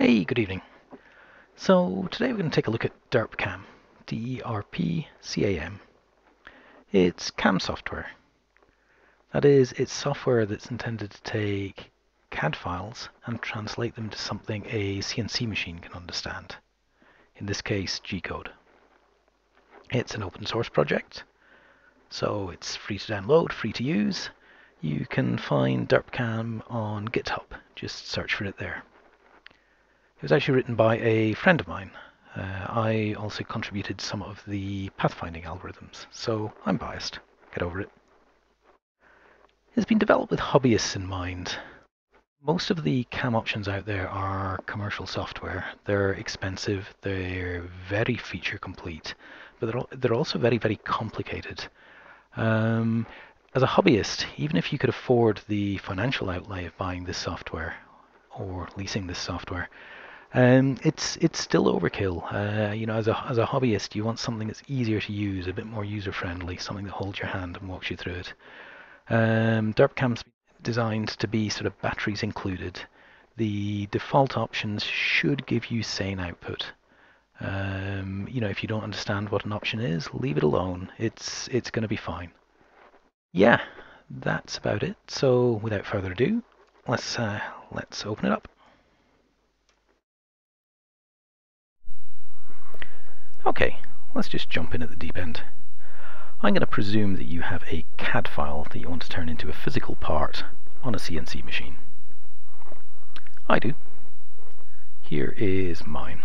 Hey, good evening. So today we're going to take a look at DERPCAM, D-E-R-P-C-A-M. It's CAM software. That is, it's software that's intended to take CAD files and translate them to something a CNC machine can understand. In this case, G-code. It's an open source project, so it's free to download, free to use. You can find DERPCAM on GitHub. Just search for it there. It was actually written by a friend of mine. Uh, I also contributed some of the pathfinding algorithms, so I'm biased. Get over it. It's been developed with hobbyists in mind. Most of the CAM options out there are commercial software. They're expensive, they're very feature complete, but they're, they're also very, very complicated. Um, as a hobbyist, even if you could afford the financial outlay of buying this software or leasing this software, um, it's it's still overkill. Uh, you know, as a as a hobbyist, you want something that's easier to use, a bit more user friendly, something that holds your hand and walks you through it. Um, DERPCAM's designed to be sort of batteries included. The default options should give you sane output. Um, you know, if you don't understand what an option is, leave it alone. It's it's going to be fine. Yeah, that's about it. So without further ado, let's uh, let's open it up. Okay, let's just jump in at the deep end. I'm going to presume that you have a CAD file that you want to turn into a physical part on a CNC machine. I do. Here is mine.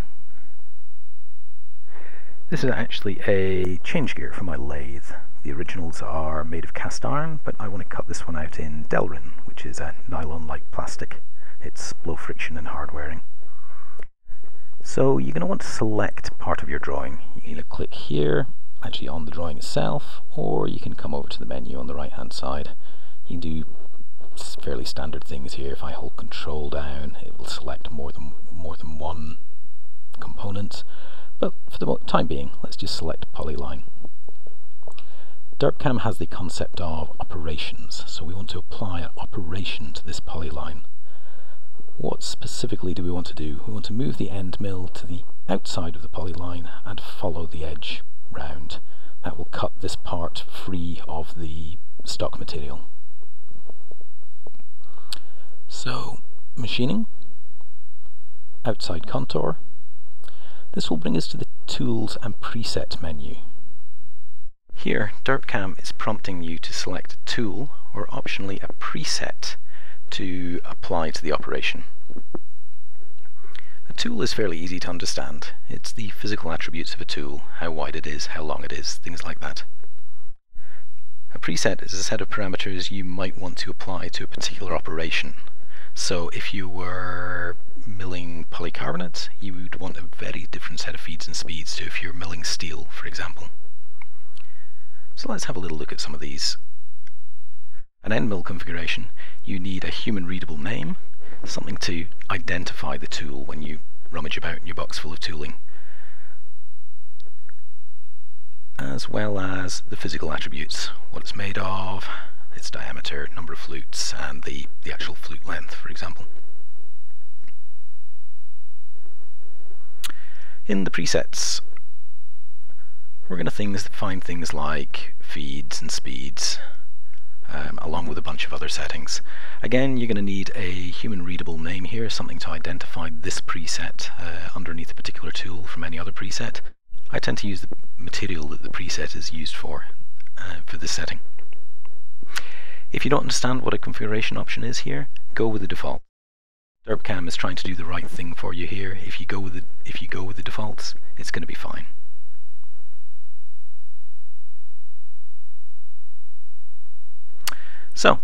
This is actually a change gear for my lathe. The originals are made of cast iron, but I want to cut this one out in Delrin, which is a nylon-like plastic. It's low friction and hard wearing. So you're going to want to select part of your drawing. You can either click here, actually on the drawing itself, or you can come over to the menu on the right hand side. You can do fairly standard things here. If I hold control down, it will select more than more than one component. But for the time being, let's just select polyline. DERPCAM has the concept of operations, so we want to apply an operation to this polyline. What specifically do we want to do? We want to move the end mill to the outside of the polyline and follow the edge round. That will cut this part free of the stock material. So, machining, outside contour. This will bring us to the Tools and Preset menu. Here, DERPCAM is prompting you to select a tool or optionally a preset to apply to the operation. A tool is fairly easy to understand. It's the physical attributes of a tool, how wide it is, how long it is, things like that. A preset is a set of parameters you might want to apply to a particular operation. So if you were milling polycarbonate, you would want a very different set of feeds and speeds to if you're milling steel, for example. So let's have a little look at some of these. An end mill configuration you need a human readable name, something to identify the tool when you rummage about in your box full of tooling, as well as the physical attributes, what it's made of, its diameter, number of flutes, and the, the actual flute length, for example. In the presets, we're going to things find things like feeds and speeds, um, along with a bunch of other settings. Again, you're going to need a human readable name here, something to identify this preset uh, underneath a particular tool from any other preset. I tend to use the material that the preset is used for, uh, for this setting. If you don't understand what a configuration option is here, go with the default. DERPCAM is trying to do the right thing for you here. If you go with the, if you go with the defaults, it's going to be fine. So,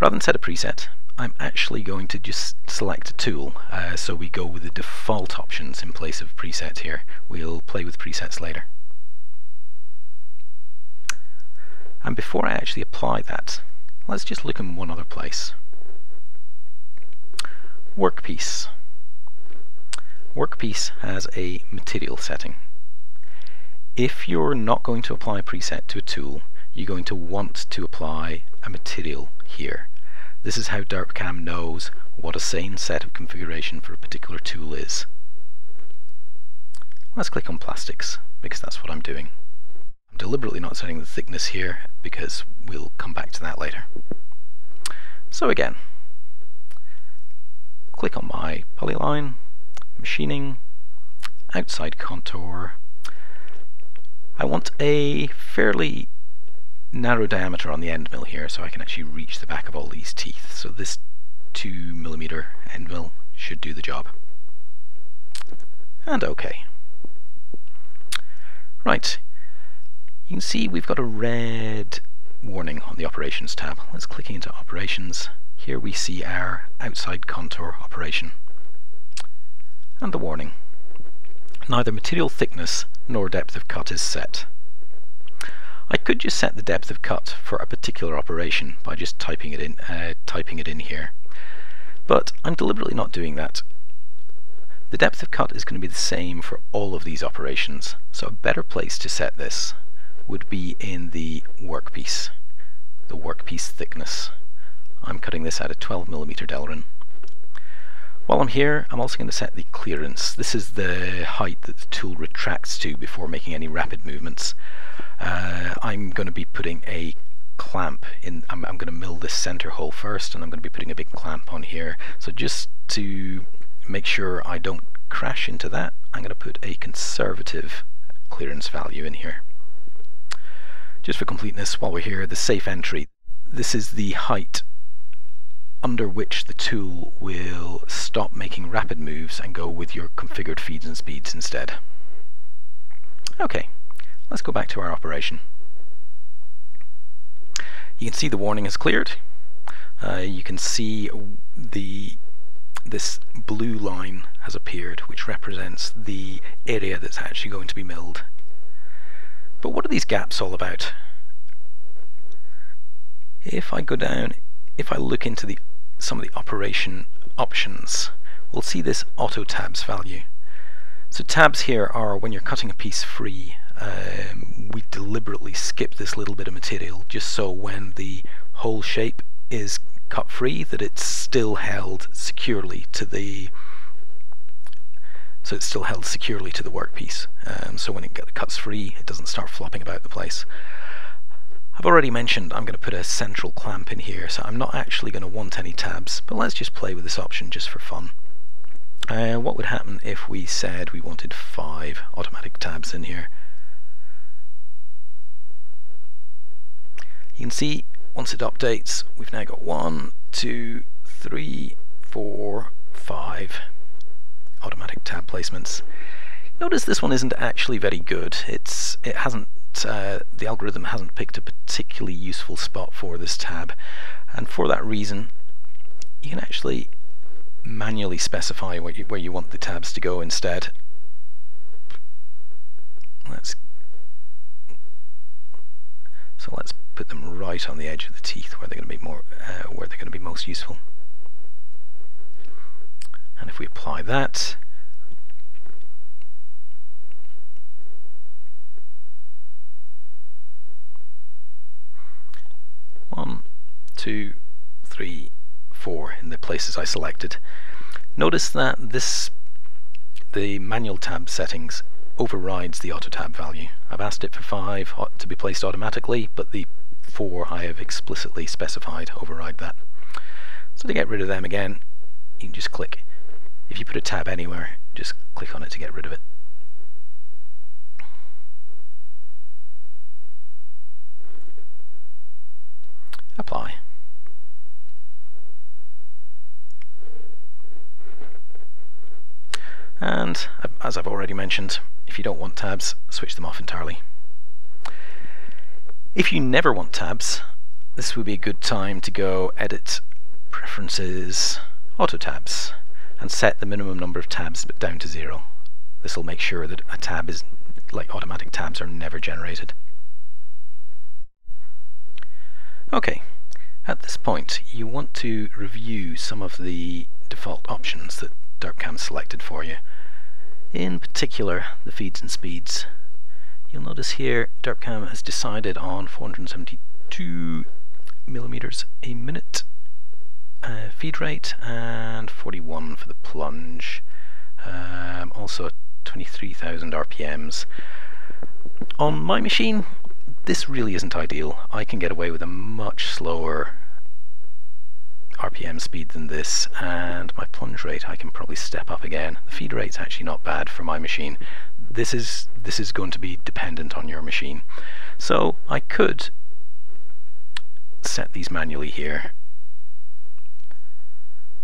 rather than set a preset, I'm actually going to just select a tool, uh, so we go with the default options in place of preset here. We'll play with presets later. And before I actually apply that, let's just look in one other place. Workpiece. Workpiece has a material setting. If you're not going to apply a preset to a tool, you're going to want to apply a material here. This is how DERPCAM knows what a sane set of configuration for a particular tool is. Let's click on plastics, because that's what I'm doing. I'm deliberately not setting the thickness here, because we'll come back to that later. So again, click on my polyline, machining, outside contour. I want a fairly narrow diameter on the end mill here so I can actually reach the back of all these teeth. So this 2 millimeter end mill should do the job. And OK. Right, you can see we've got a red warning on the Operations tab. Let's click into Operations. Here we see our outside contour operation. And the warning. Neither material thickness nor depth of cut is set. I could just set the depth of cut for a particular operation by just typing it in, uh, typing it in here. But I'm deliberately not doing that. The depth of cut is going to be the same for all of these operations, so a better place to set this would be in the workpiece, the workpiece thickness. I'm cutting this at a 12mm Delrin. While I'm here, I'm also going to set the clearance. This is the height that the tool retracts to before making any rapid movements. Uh, I'm going to be putting a clamp in, I'm, I'm going to mill this center hole first and I'm going to be putting a big clamp on here. So just to make sure I don't crash into that, I'm going to put a conservative clearance value in here. Just for completeness, while we're here, the safe entry. This is the height under which the tool will stop making rapid moves and go with your configured feeds and speeds instead. Okay, let's go back to our operation. You can see the warning is cleared. Uh, you can see the this blue line has appeared which represents the area that's actually going to be milled. But what are these gaps all about? If I go down, if I look into the some of the operation options, we'll see this auto tabs value. So tabs here are when you're cutting a piece free, um, we deliberately skip this little bit of material just so when the whole shape is cut free that it's still held securely to the so it's still held securely to the workpiece. Um, so when it cuts free, it doesn't start flopping about the place. I've already mentioned I'm going to put a central clamp in here, so I'm not actually going to want any tabs, but let's just play with this option just for fun. Uh, what would happen if we said we wanted five automatic tabs in here? You can see once it updates, we've now got one, two, three, four, five automatic tab placements. Notice this one isn't actually very good. It's it hasn't uh, the algorithm hasn't picked a particularly useful spot for this tab and for that reason you can actually manually specify where you, where you want the tabs to go instead. Let's so let's put them right on the edge of the teeth where they're going to be more uh, where they're going to be most useful. And if we apply that, one, two, three, four in the places I selected. Notice that this the manual tab settings overrides the auto tab value. I've asked it for 5 to be placed automatically, but the 4 I have explicitly specified override that. So to get rid of them again, you can just click. If you put a tab anywhere, just click on it to get rid of it. apply. And as I've already mentioned, if you don't want tabs, switch them off entirely. If you never want tabs, this would be a good time to go Edit, Preferences, Auto Tabs, and set the minimum number of tabs down to zero. This will make sure that a tab is, like automatic tabs, are never generated. Okay, at this point you want to review some of the default options that DERPCAM selected for you. In particular, the feeds and speeds. You'll notice here DERPCAM has decided on 472 millimeters a minute uh, feed rate and 41 for the plunge. Um, also 23,000 RPMs. On my machine, this really isn't ideal. I can get away with a much slower RPM speed than this and my plunge rate I can probably step up again. The feed rate's actually not bad for my machine. This is this is going to be dependent on your machine. So I could set these manually here.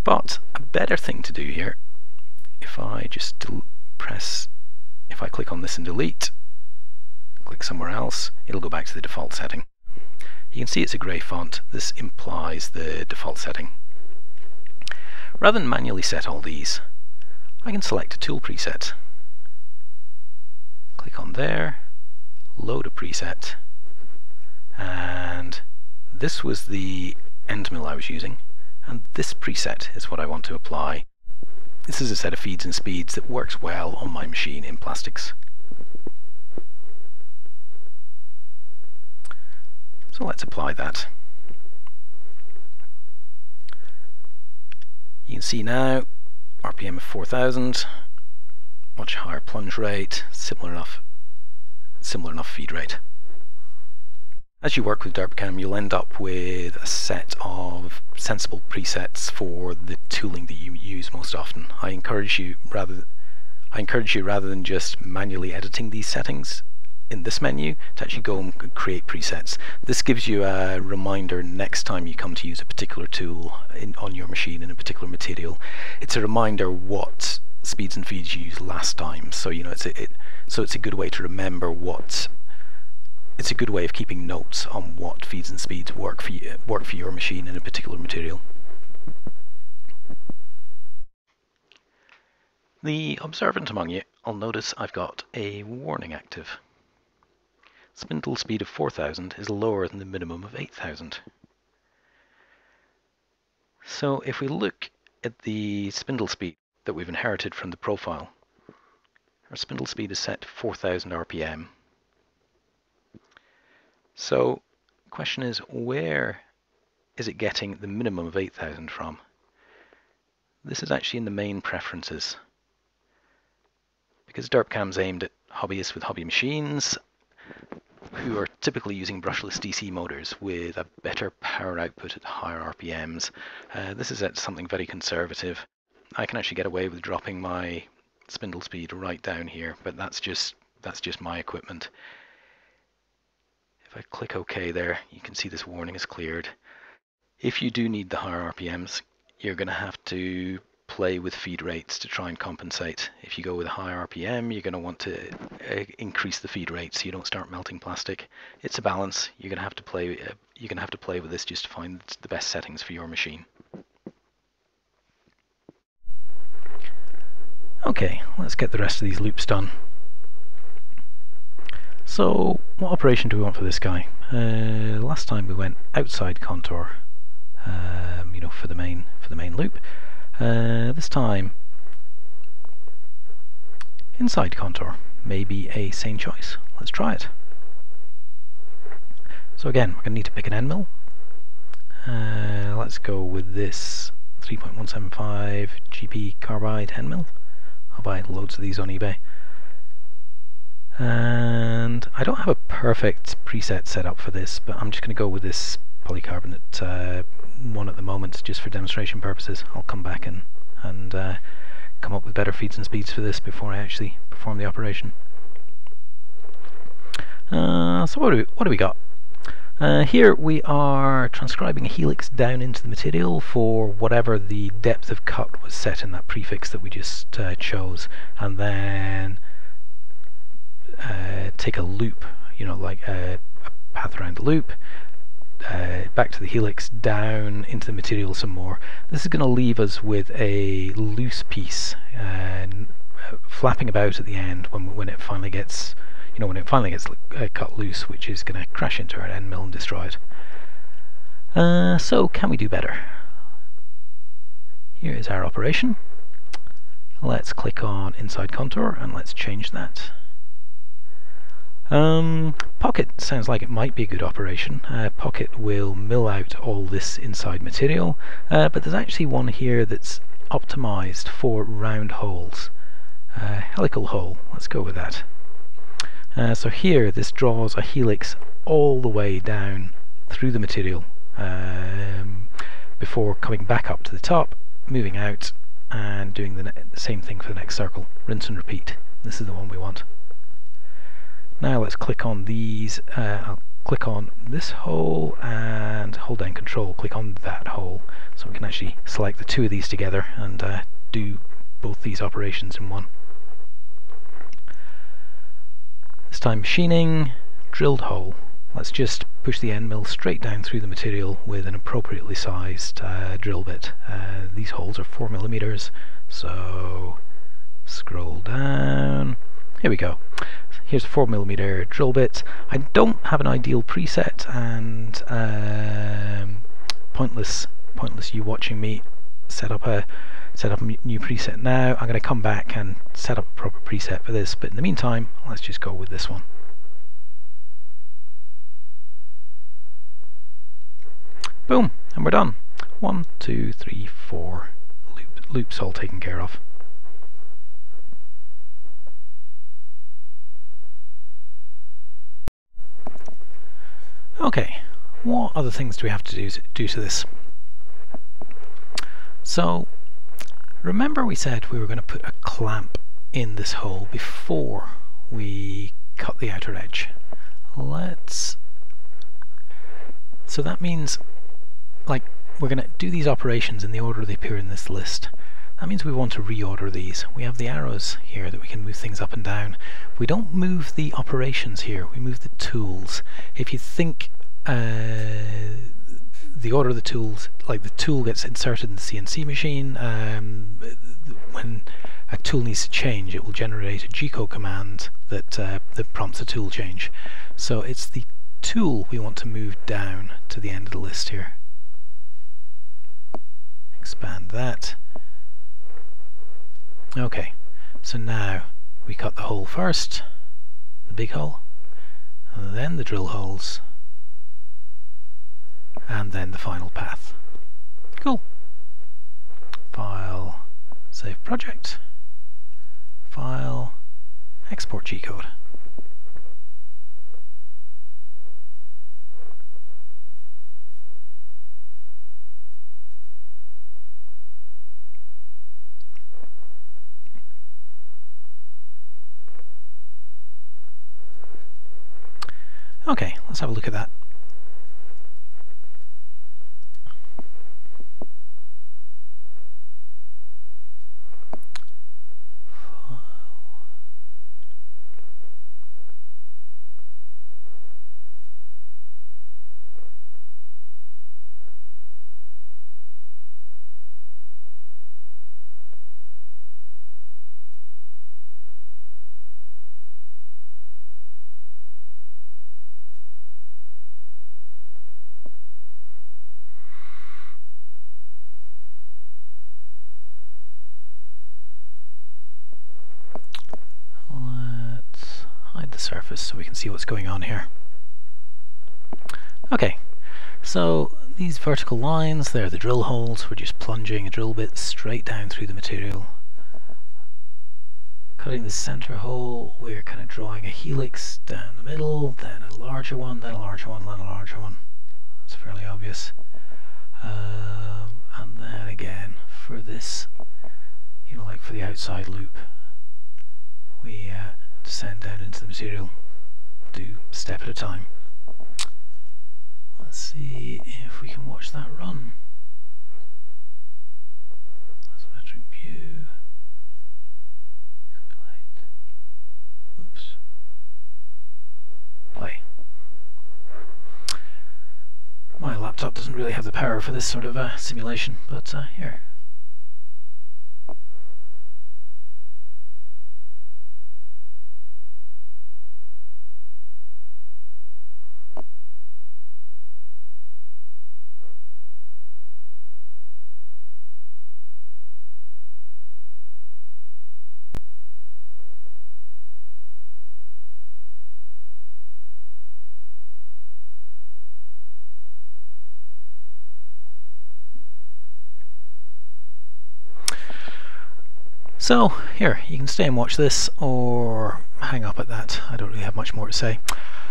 But a better thing to do here, if I just press, if I click on this and delete, click somewhere else, it'll go back to the default setting. You can see it's a grey font. This implies the default setting. Rather than manually set all these, I can select a tool preset. Click on there, load a preset, and this was the end mill I was using, and this preset is what I want to apply. This is a set of feeds and speeds that works well on my machine in plastics. So let's apply that. You can see now RPM of 4000, much higher plunge rate, similar enough, similar enough feed rate. As you work with DerpCam, you'll end up with a set of sensible presets for the tooling that you use most often. I encourage you rather I encourage you rather than just manually editing these settings, in this menu to actually go and create presets. This gives you a reminder next time you come to use a particular tool in, on your machine in a particular material. It's a reminder what speeds and feeds you used last time. So you know it's a, it, so it's a good way to remember what it's a good way of keeping notes on what feeds and speeds work for you, work for your machine in a particular material. The observant among you, I'll notice I've got a warning active spindle speed of 4000 is lower than the minimum of 8000. So if we look at the spindle speed that we've inherited from the profile, our spindle speed is set to 4000 RPM. So the question is where is it getting the minimum of 8000 from? This is actually in the main preferences. Because DerpCam's aimed at hobbyists with hobby machines, who are typically using brushless DC motors with a better power output at higher RPMs. Uh, this is at something very conservative. I can actually get away with dropping my spindle speed right down here, but that's just that's just my equipment. If I click OK there, you can see this warning is cleared. If you do need the higher RPMs, you're going to have to play with feed rates to try and compensate. If you go with a higher RPM, you're going to want to uh, increase the feed rate so you don't start melting plastic. It's a balance. You're going to have to play. Uh, you're going to have to play with this just to find the best settings for your machine. Okay, let's get the rest of these loops done. So, what operation do we want for this guy? Uh, last time we went outside contour, um, you know, for the main for the main loop. Uh, this time, inside contour maybe a sane choice. Let's try it. So again, we're going to need to pick an end mill. Uh, let's go with this 3.175 GP carbide end mill. I'll buy loads of these on eBay. And I don't have a perfect preset set up for this, but I'm just going to go with this polycarbonate uh, one at the moment just for demonstration purposes. I'll come back and, and uh, come up with better feeds and speeds for this before I actually perform the operation. Uh, so what do, we, what do we got? Uh, here we are transcribing a helix down into the material for whatever the depth of cut was set in that prefix that we just uh, chose and then uh, take a loop, you know, like a, a path around the loop uh, back to the helix, down into the material some more. This is going to leave us with a loose piece uh, flapping about at the end when when it finally gets, you know, when it finally gets uh, cut loose, which is going to crash into our end mill and destroy it. Uh, so, can we do better? Here is our operation. Let's click on Inside Contour and let's change that. Um, Pocket sounds like it might be a good operation. Uh, Pocket will mill out all this inside material, uh, but there's actually one here that's optimized for round holes. Uh, helical hole, let's go with that. Uh, so here this draws a helix all the way down through the material um, before coming back up to the top, moving out and doing the, the same thing for the next circle. Rinse and repeat. This is the one we want. Now let's click on these. Uh, I'll click on this hole and hold down control, click on that hole so we can actually select the two of these together and uh, do both these operations in one. This time machining, drilled hole. Let's just push the end mill straight down through the material with an appropriately sized uh, drill bit. Uh, these holes are 4 millimeters, so scroll down. Here we go. Here's a 4mm drill bit. I don't have an ideal preset and um, pointless pointless you watching me set up a set up a new preset now. I'm going to come back and set up a proper preset for this but in the meantime let's just go with this one. Boom and we're done. One, two, three, four loop, loops all taken care of. Okay, what other things do we have to do to, do to this? So, remember we said we were going to put a clamp in this hole before we cut the outer edge. Let's... So that means, like, we're going to do these operations in the order they appear in this list. That means we want to reorder these. We have the arrows here that we can move things up and down. We don't move the operations here, we move the tools. If you think uh, the order of the tools, like the tool gets inserted in the CNC machine, um, when a tool needs to change, it will generate a G-code command that, uh, that prompts a tool change. So it's the tool we want to move down to the end of the list here. Expand that. Okay, so now we cut the hole first, the big hole, and then the drill holes, and then the final path. Cool. File, save project, file, export G-code. Okay, let's have a look at that. Surface so we can see what's going on here. Okay, so these vertical lines, they're the drill holes. We're just plunging a drill bit straight down through the material. Cutting the center hole, we're kind of drawing a helix down the middle, then a larger one, then a larger one, then a larger one. That's fairly obvious. Um, and then again, for this, you know, like for the outside loop, we uh, descend down into the material, do step at a time. Let's see if we can watch that run. Isometric view. Simulate. Whoops. Play. My laptop doesn't really have the power for this sort of uh, simulation, but uh, here. So here, you can stay and watch this or hang up at that. I don't really have much more to say.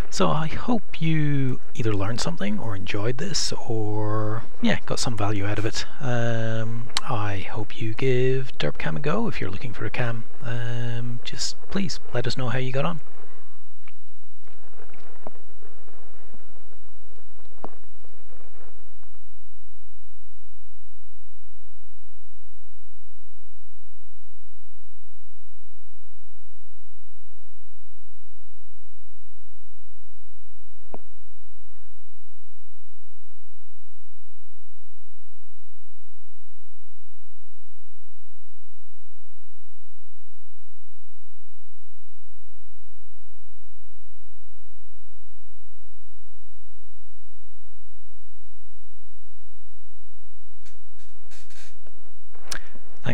So I hope you either learned something or enjoyed this or yeah, got some value out of it. Um, I hope you give Derpcam a go if you're looking for a cam. Um, just please let us know how you got on.